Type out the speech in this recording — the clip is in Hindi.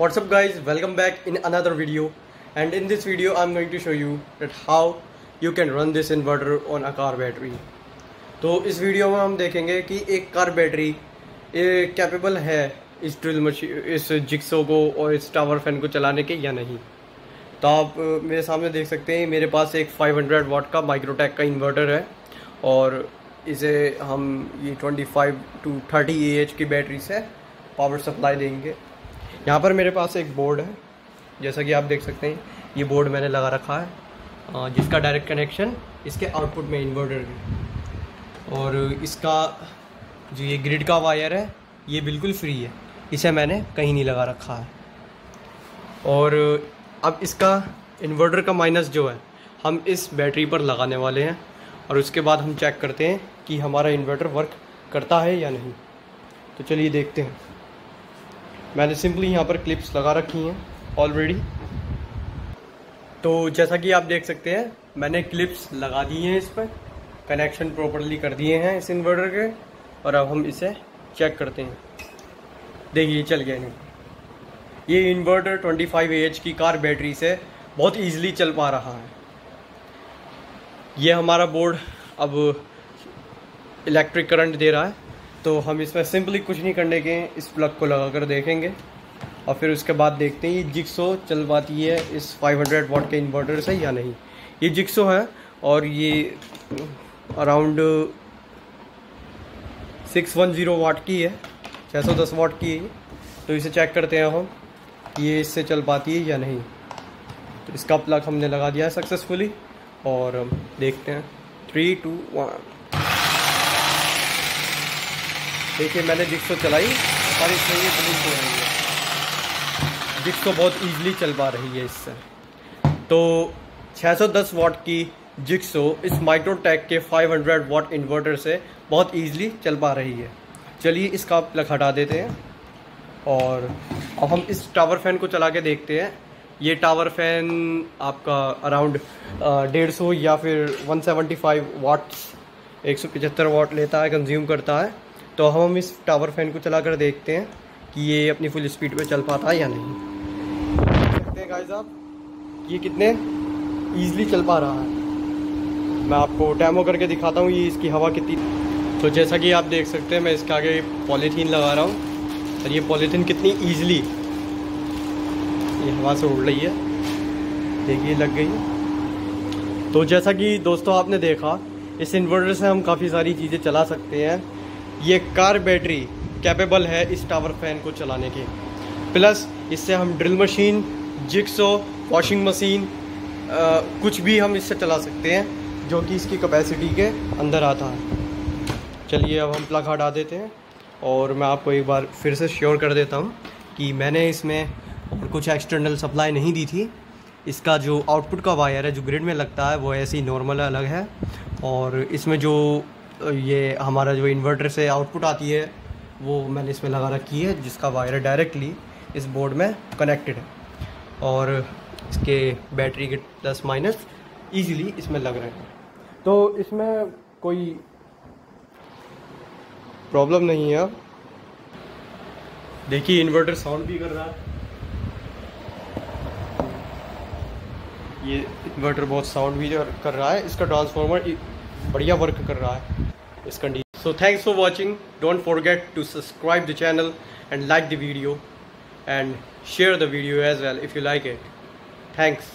What's up guys, welcome back in another video. And in this video I'm going to show you that how you can run this inverter on a car battery. तो इस वीडियो में हम देखेंगे कि एक कार बैटरी कैपेबल है इस ड्रिल मशीन इस जिक्सो को और इस टावर फ़ैन को चलाने के या नहीं। तो आप मेरे सामने देख सकते हैं मेरे पास एक 500 वाट का माइक्रोटेक का इन्वर्टर है और इसे हम ये 25 टू 30 एच की बैटरी से पावर सप्लाई देंगे। यहाँ पर मेरे पास एक बोर्ड है, जैसा कि आप देख सकते हैं, ये बोर्ड मैंने लगा रखा है जिसका डायरेक्ट कनेक्शन इसके आउटपुट में इन्वर्टर की और इसका जो ये ग्रिड का वायर है, ये बिल्कुल फ्री है, इसे मैंने कहीं नहीं लगा रखा है। और अब इसका इन्वर्टर का माइनस जो है, हम इस बैटरी पर लगाने वाले हैं, और उसके बाद हम चेक करते हैं कि हमारा इन्वर्टर वर्क करता है या नहीं। तो चलिए देखते हैं। मैंने सिंपली यहाँ पर क्लिप्स लगा रखी हैं ऑलरेडी तो जैसा कि आप देख सकते हैं, मैंने क्लिप्स लगा दी हैं इस पर कनेक्शन प्रॉपरली कर दिए हैं इस इन्वर्टर के, और अब हम इसे चेक करते हैं। देखिए चल गया नहीं ये इन्वर्टर 25 एच की कार बैटरी से बहुत इजीली चल पा रहा है। ये हमारा बोर्ड अब इलेक्ट्रिक करंट दे रहा है। तो हम इसमें सिंपली कुछ नहीं करने के, इस प्लग को लगा कर देखेंगे। और फिर उसके बाद देखते हैं, ये जिक्सो चल पाती है इस 500 हंड्रेड वाट के इन्वर्टर से या नहीं। ये जिक्सो है और ये अराउंड 610 वाट की है 610 वाट की है तो इसे चेक करते हैं हम, ये इससे चल पाती है या नहीं। तो इसका प्लग हमने लगा दिया है सक्सेसफुली और देखते हैं। थ्री टू वन देखिए, मैंने जिक्सो चलाई और इसमें ये ब्लिंक हो रही है। जिक्सो बहुत इजीली चल पा रही है इससे। तो 610 वाट की जिक्सो इस माइक्रोटेक के 500 वाट इन्वर्टर से बहुत इजीली चल पा रही है। चलिए, इसका प्लग हटा देते हैं। और अब हम इस टावर फ़ैन को चला के देखते हैं। ये टावर फ़ैन आपका अराउंड डेढ़ सौ या फिर 175 वाट्स एक सौ पचहत्तर वाट लेता है कंज्यूम करता है। तो हम इस टावर फ़ैन को चला कर देखते हैं कि ये अपनी फुल स्पीड पे चल पाता है या नहीं। देखते हैं गाइस आप, ये कितने ईजिली चल पा रहा है। मैं आपको टैमो करके दिखाता हूँ, ये इसकी हवा कितनी तो जैसा कि आप देख सकते हैं, मैं इसके आगे पॉलीथीन लगा रहा हूँ। और ये पॉलीथीन कितनी ईजिली ये हवा से उड़ रही है। देखिए लग गई। तो जैसा कि दोस्तों आपने देखा, इस इन्वर्टर से हम काफ़ी सारी चीज़ें चला सकते हैं। ये कार बैटरी कैपेबल है इस टावर फ़ैन को चलाने के। प्लस इससे हम drill machine jigsaw washing machine कुछ भी हम इससे चला सकते हैं, जो कि इसकी कैपेसिटी के अंदर आता है। चलिए, अब हम प्लग हटा देते हैं और मैं आपको एक बार फिर से श्योर कर देता हूँ कि मैंने इसमें कुछ एक्सटर्नल सप्लाई नहीं दी थी। इसका जो आउटपुट का वायर है, जो ग्रिड में लगता है, वो ऐसे ही नॉर्मल अलग है। और इसमें जो ये हमारा जो इन्वर्टर से आउटपुट आती है, वो मैंने इसमें लगा रखी है, जिसका वायर डायरेक्टली इस बोर्ड में कनेक्टेड है। और इसके बैटरी के प्लस माइनस इजीली इसमें लग रहे हैं। तो इसमें कोई प्रॉब्लम नहीं है। देखिए इन्वर्टर साउंड भी कर रहा है। ये इन्वर्टर बहुत साउंड भी कर रहा है। इसका ट्रांसफार्मर बढ़िया वर्क कर रहा है इस condition so thanks for watching don't forget to subscribe the channel and like the video and share the video as well if you like it thanks